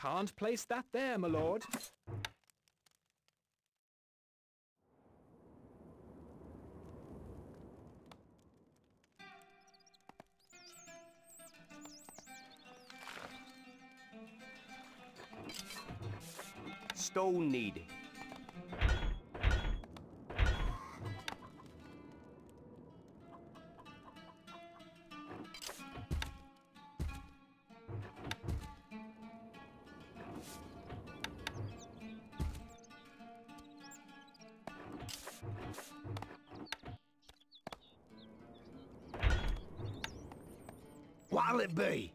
Can't place that there, my lord. Stone needed. What'll it be?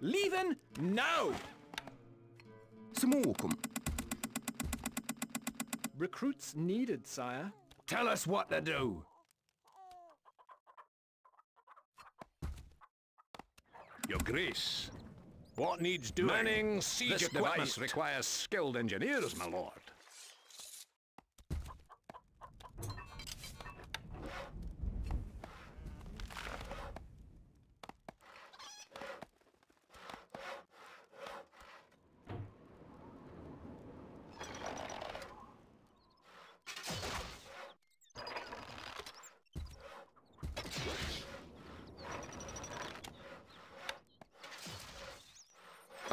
Leaving now! Samorkum. Recruits needed, sire. Tell us what to do! Your Grace, what needs doing? Manning siege this equipment device requires skilled engineers, my lord.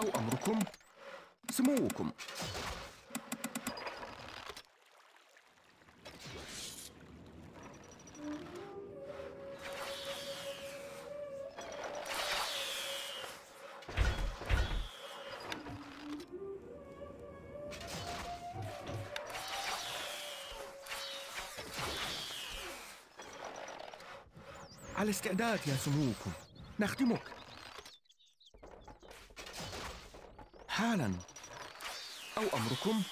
أو أمركم؟ سموكم. على استعداد يا سموكم. نخدمك حالا. أو أمركم.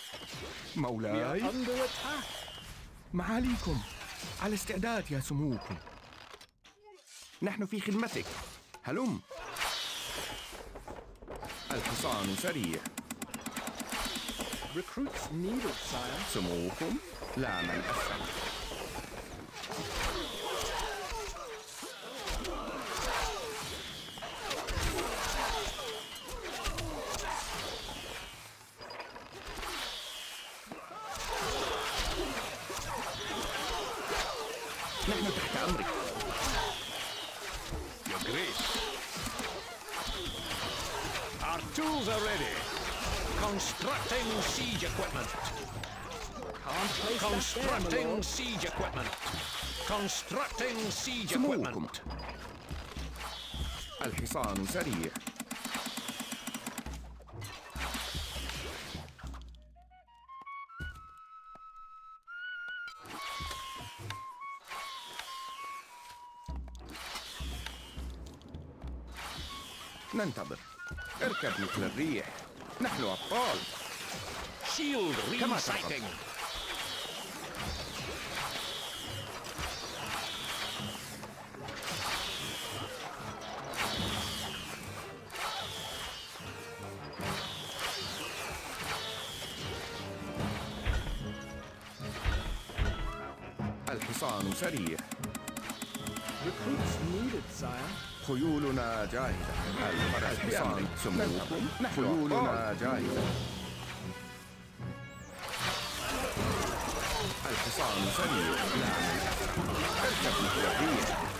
مولاي. معاليكم. على استعداد يا سموكم. نحن في خدمتك. هلم. الحصان سريع. سموكم. لا من أسرع نحن تحت أمرك Your Grace. Our tools are ready. Constructing siege equipment. Constructing siege equipment. Constructing siege equipment. الحصان سريع ننتظر اركب مثل الريح نحن أبطال Shield Come on, resighting. الحصان سريع Recruits needed, sire. خيولنا جاهزة. الفرس حصان سموكم؟ خيولنا جاهزة. الحصان سريع. نعم. اركب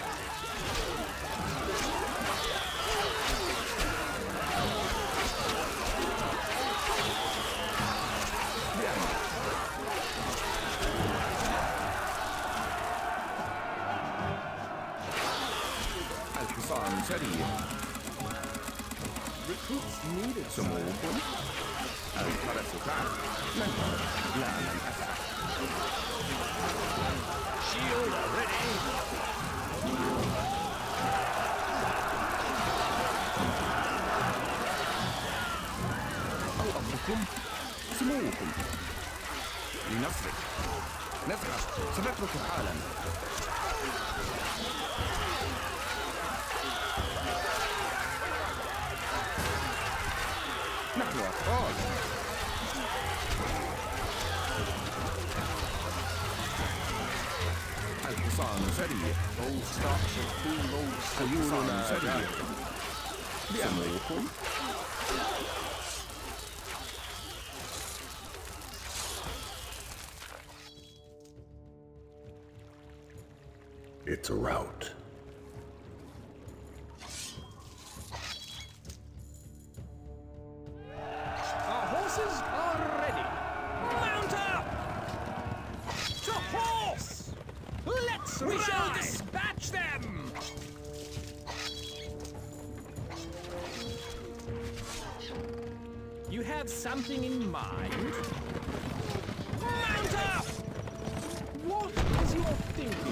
It's a route. Nothing.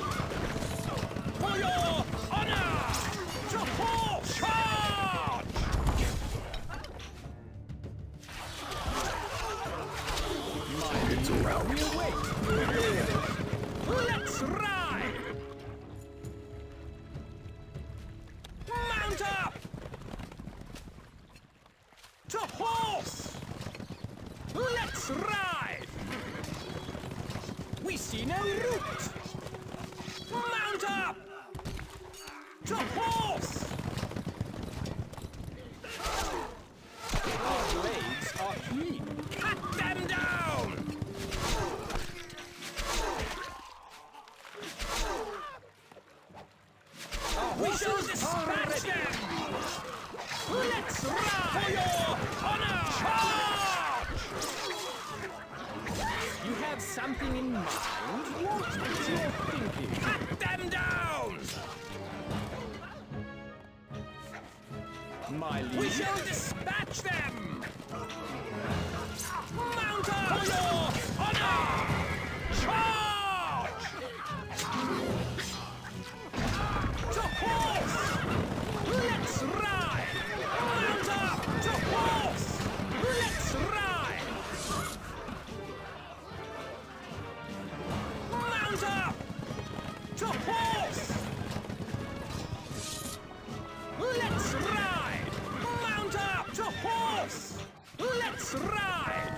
Right!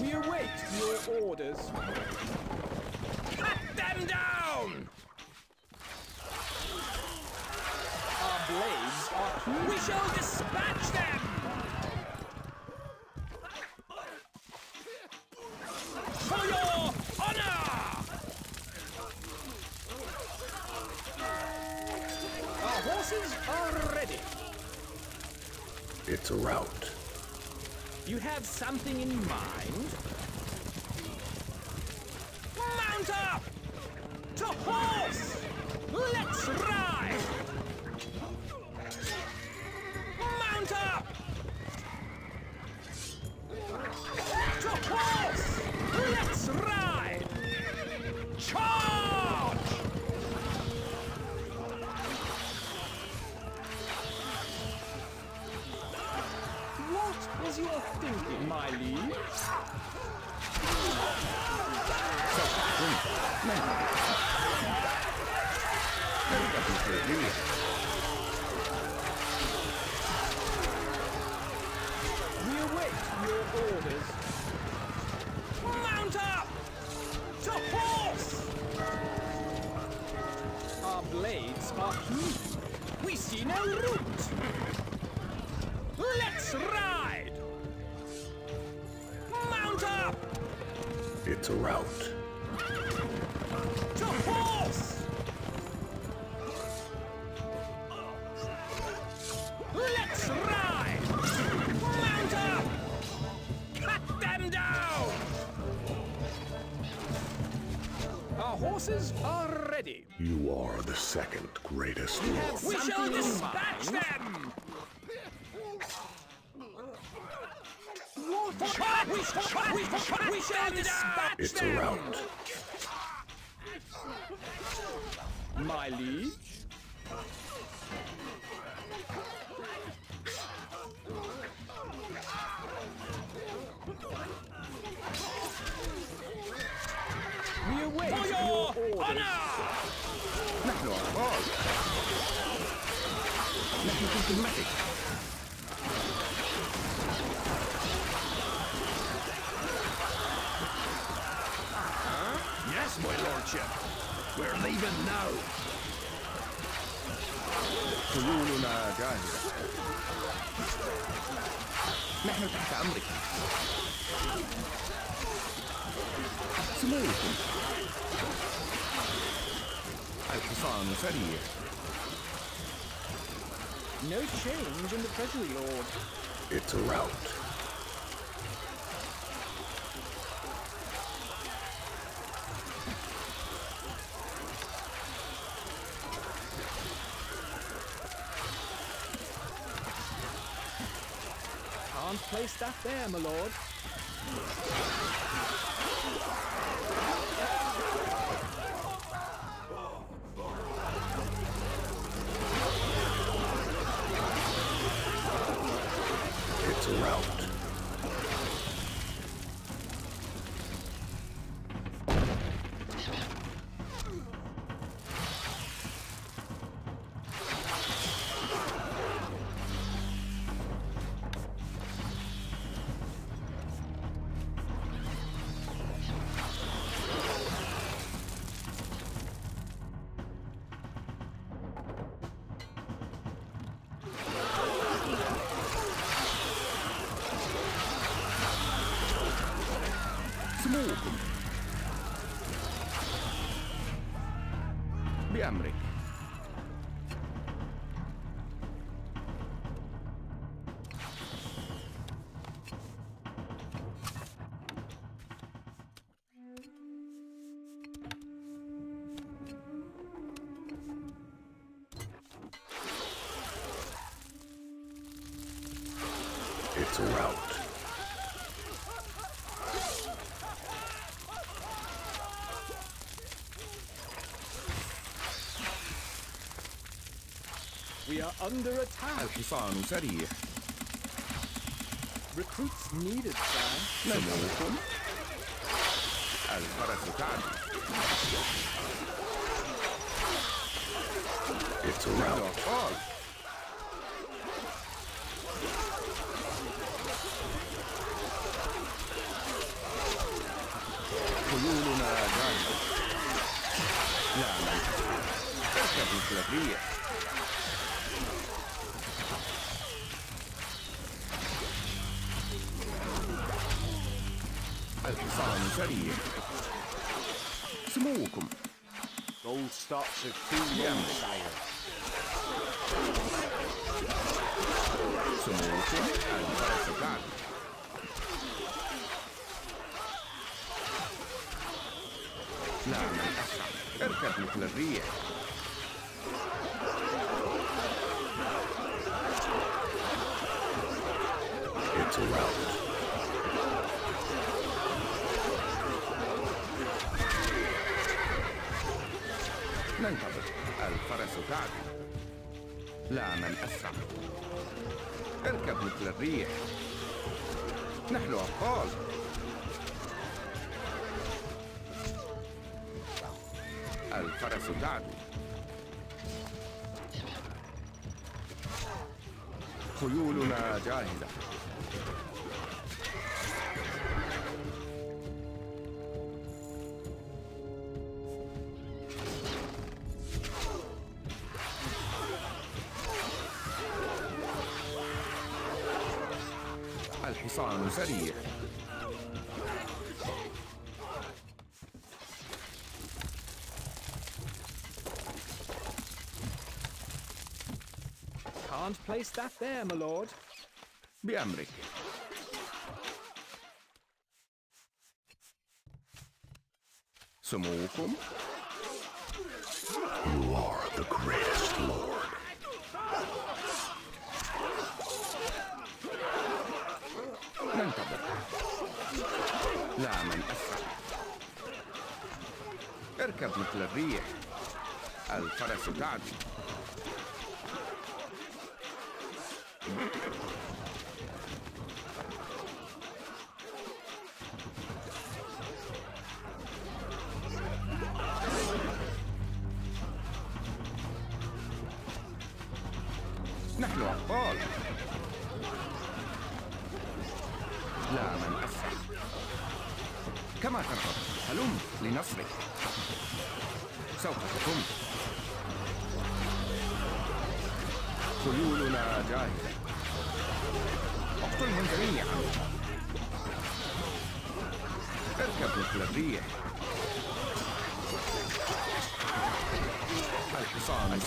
We await your orders. its route. Let's ride! Mount up! Cut them down! Our horses are ready. You are the second greatest. We, we shall dispatch them! we shall It's a round. My liege? We await For your, your honor! Not your fault. Nothing systematic. Yes, my lordship. We're leaving now. خيولنا جاهزة نحن تحت أمرك سموكم الحصان سريع No change in the treasury, lord. It's a rout. Place that there, my lord. are under attack. Alfifanusaria. Recruits needed, sir. Namukum. Alfarazutani. It's around. Oh. Kululuna Dana. Lana. Esta. مثل الريح الحصان سريع سموكم Gold stocks are too low, sire. سموكم الفرس تعدو لا من أسرع اركب مثل الريح It's a rout. الفرس تعدو لا من أسرع. اركب مثل الريح. نحن أبطال الفرس تعدو خيولنا جاهزة. الحصان سريع Can't place that there, my lord. بأمرك سموكم اركب مثل الريح الفرس تعدو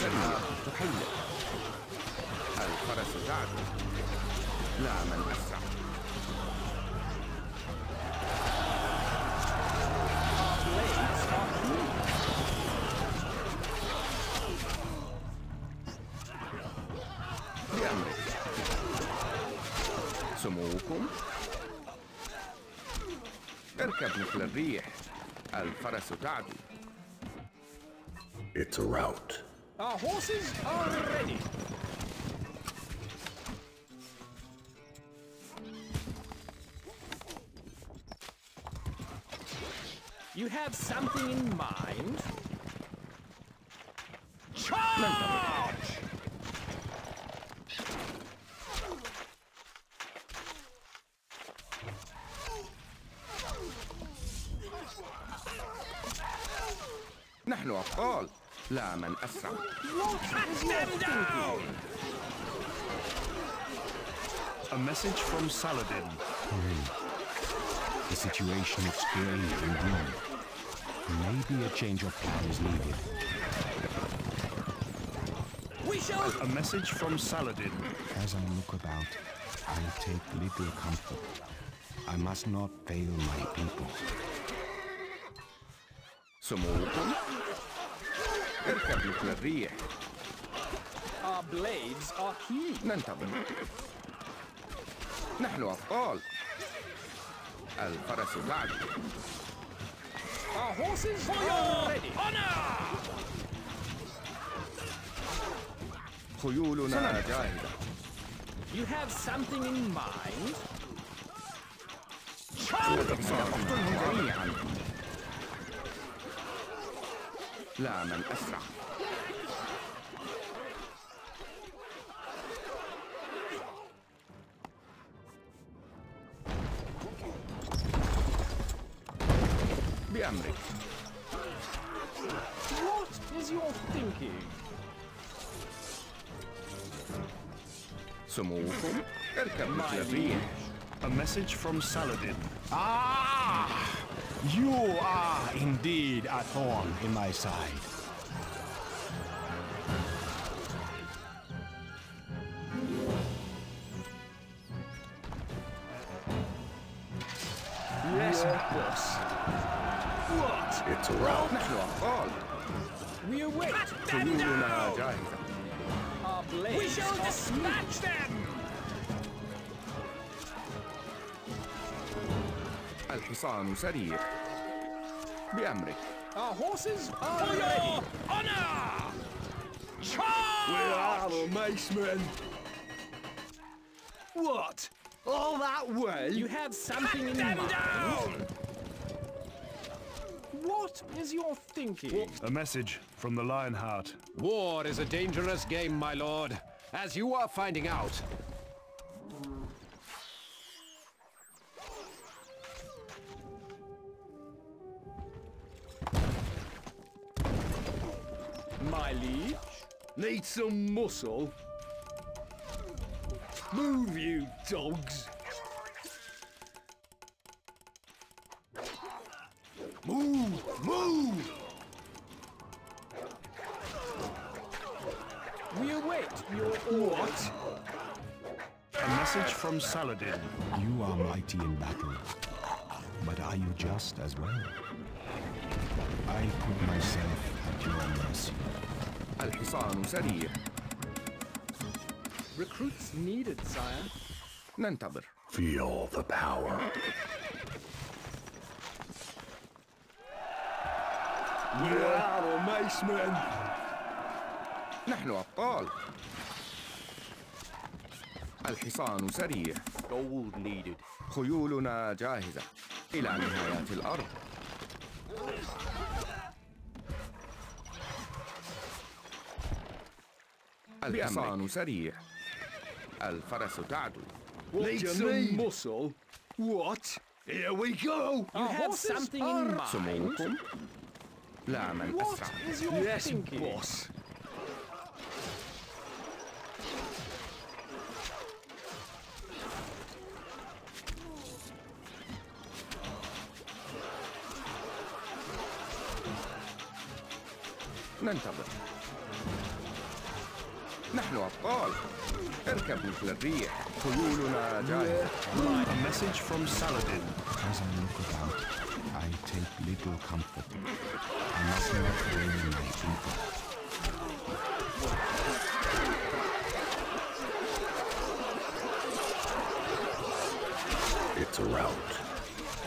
الحصان سريع تحلق الفرس تعدو لا من أسرع. بأمرك سموكم اركب مثل الريح الفرس تعدو It's a rout. Our horses are ready. You have something in mind? Charge! نحن أبطال لا من أسرع Cut them down! A message from Saladin. The situation is grave indeed. Maybe a change of plan is needed. We shall A message from Saladin. As I look about, I take little comfort. I must not fail my people. سموكم اركب مثل الريح Our blades are keen. ننتظر نحن أبطال الفرس تعدو Our horses are ready. خيولنا جاهزة You have something in mind? اقتلهم جميعا لا من أسرع بأمرك What is your thinking? سموكم اركب مثل الريح A message from Saladin. Ah! You are indeed a thorn in my side. Yes, of. What? It's around round. On. We await. Cut them down. Our blades we shall dispatch them. الحصان سريع بأمرك Our horses are For ready. your honor! Charge! Where are the macemen? What? All that way? You have something in mind? Down! What is your thinking? A message from the Lionheart. War is a dangerous game, my lord, as you are finding out. My liege? Need some muscle? Move, you dogs! Move! Move! We await your orders. A message from Saladin. You are mighty in battle, but are you just as well? I put myself at your mercy. الحصان سريع Recruits needed, sire. ننتظر Feel the power. We are men. نحن أبطال الحصان سريع Gold needed. خيولنا جاهزة إلى نهايات الأرض الحصان سريع الفرس تعدو Need some muscle. What? Here we go. You have something in mind. سموكم لا من أسرع is your yes, thinking? boss. ننتظر نحن أبطال اركب مثل الريح خيولنا جاهزة A message from Saladin. As I look about, I take little comfort. I must not blame my people. It's a rout.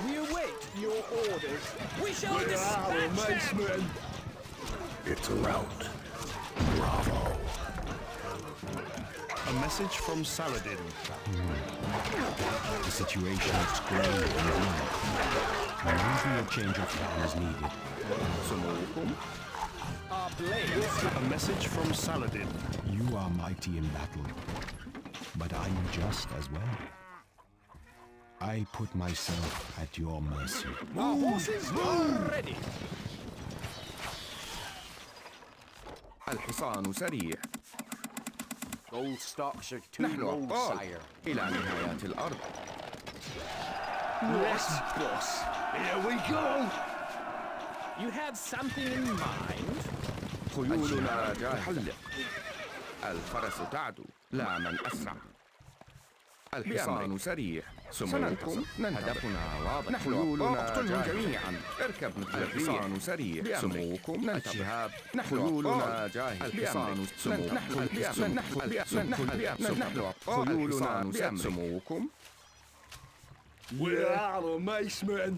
We await your orders. We shall We are dispatch them. men. It's a rout. A message from Saladin. The situation is grave indeed. Maybe a change of plan is needed. سموكم Our blades. A message from Saladin. You are mighty in battle, but are you just as well? I put myself at your mercy. Our horses are ready. الحصان سريع نحن أبطال. إلى نهايات الأرض Yes, boss. Here we go. You have something in mind? خيولنا جاهزة الفرس تعدو لا من أسرع الحصان سريع سموكم هدفنا واضح. نحن خيولنا جميعا. اركب مثل الحصان سريع سموكم الشهاب نحن خيولنا جاهز. الحصان سموكم نحن نحن نحن أبطال خيولنا سموكم We are the mice men.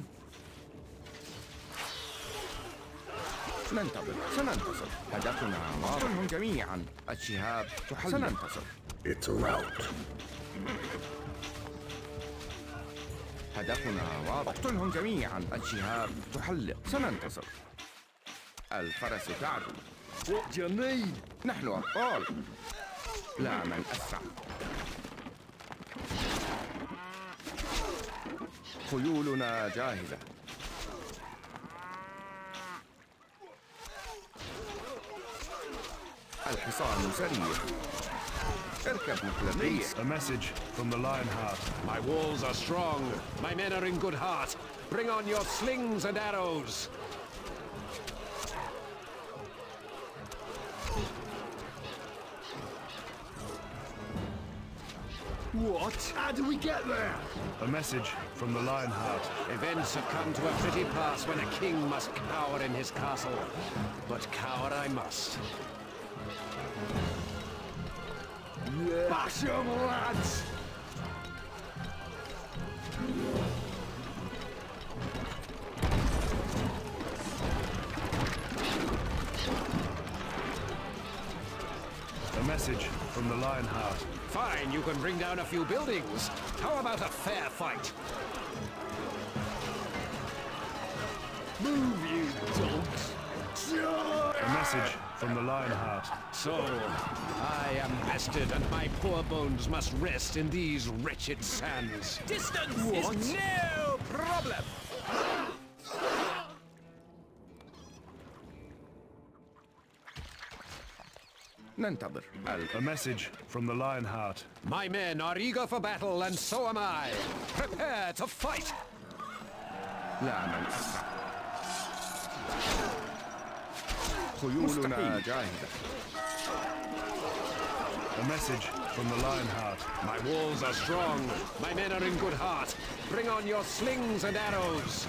ننتظر سننتصر. هدفنا واضح. جميعا. الشهاب سننتصر. It's a rout. هدفنا واضح. اقتلهم جميعا. الشهاب تحلق. سننتصر. الفرس تعدو need? نحن أبطال. لا من أسرع. خيولنا جاهزة الحصان سريع. A message from the Lionheart. My walls are strong. My men are in good heart. Bring on your slings and arrows. What? How do we get there? A message from the Lionheart. Events have come to a pretty pass when a king must cower in his castle. But cower I must. Bash 'em, lads! A message from the Lionheart. Fine, you can bring down a few buildings. How about a fair fight? Move, you dogs! message from the Lionheart. So, I am bested and my poor bones must rest in these wretched sands. Distance what? is no problem! Nantabr. A message from the Lionheart. My men are eager for battle, and so am I. Prepare to fight! خيولنا جاهزة A message from the Lionheart. My walls are strong. My men are in good heart. Bring on your slings and arrows.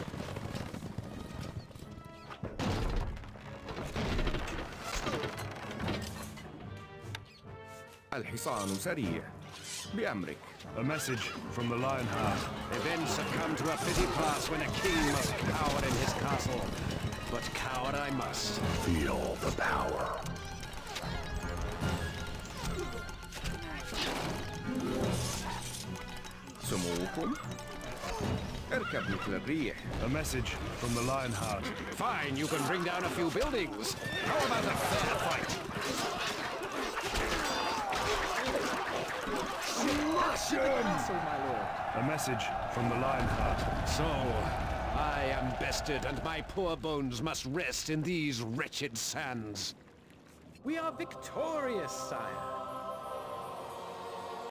الحصان سريع بأمرك A message from the Lionheart. Events have come to a pretty pass when a king must cower in his castle. But cower I must. Feel the power. سموكم اركب مثل الريح A message from the Lionheart. Fine, you can bring down a few buildings. How about a fair fight? A message from the Lionheart. So, I am bested, and my poor bones must rest in these wretched sands. We are victorious, sire.